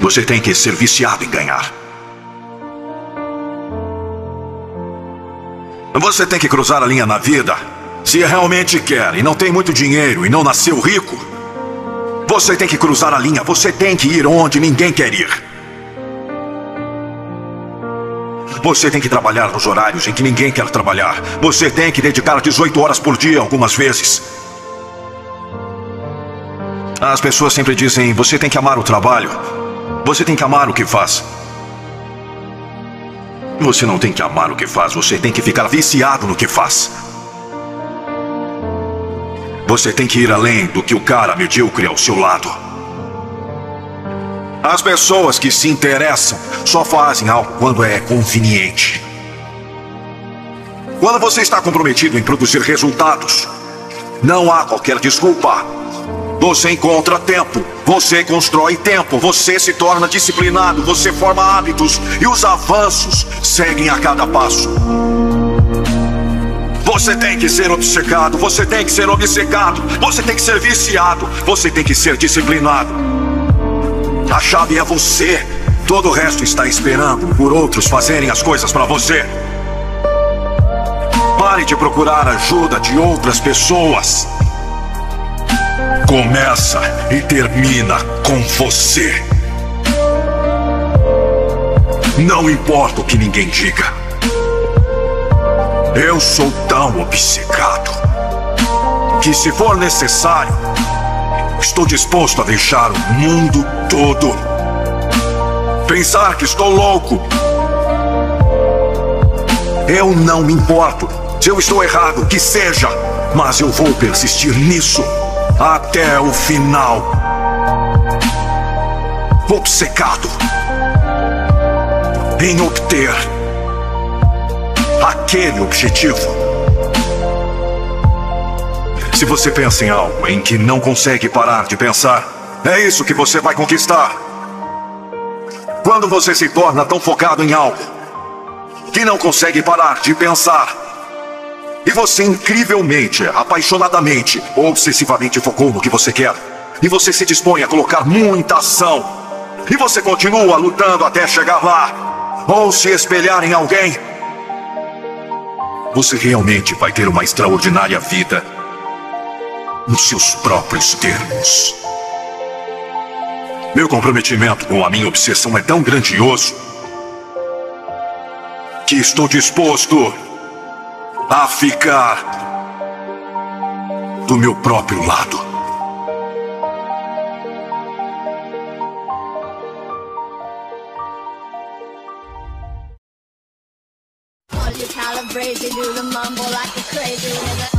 Você tem que ser viciado em ganhar. Você tem que cruzar a linha na vida. Se realmente quer e não tem muito dinheiro e não nasceu rico, você tem que cruzar a linha. Você tem que ir onde ninguém quer ir. Você tem que trabalhar nos horários em que ninguém quer trabalhar. Você tem que dedicar 18 horas por dia algumas vezes. As pessoas sempre dizem: você tem que amar o trabalho. Você tem que amar o que faz. Você não tem que amar o que faz, você tem que ficar viciado no que faz. Você tem que ir além do que o cara medíocre ao seu lado. As pessoas que se interessam só fazem algo quando é conveniente. Quando você está comprometido em produzir resultados, não há qualquer desculpa. Você encontra tempo, você constrói tempo, você se torna disciplinado, você forma hábitos e os avanços seguem a cada passo. Você tem que ser obcecado, você tem que ser obcecado, você tem que ser viciado, você tem que ser disciplinado. A chave é você. Todo o resto está esperando por outros fazerem as coisas para você. Pare de procurar ajuda de outras pessoas. Começa e termina com você. Não importa o que ninguém diga. Eu sou tão obcecado que, se for necessário, estou disposto a deixar o mundo todo. Pensar que estou louco. Eu não me importo. Se eu estou errado, que seja. Mas eu vou persistir nisso até o final. Obcecado em obter aquele objetivo. Se você pensa em algo em que não consegue parar de pensar, é isso que você vai conquistar. Quando você se torna tão focado em algo que não consegue parar de pensar, e você incrivelmente, apaixonadamente, obsessivamente focou no que você quer. E você se dispõe a colocar muita ação. E você continua lutando até chegar lá. Ou se espelhar em alguém. Você realmente vai ter uma extraordinária vida. Nos seus próprios termos. Meu comprometimento com a minha obsessão é tão grandioso que estou disposto a ficar do meu próprio lado. Calibrate, do the mumble like a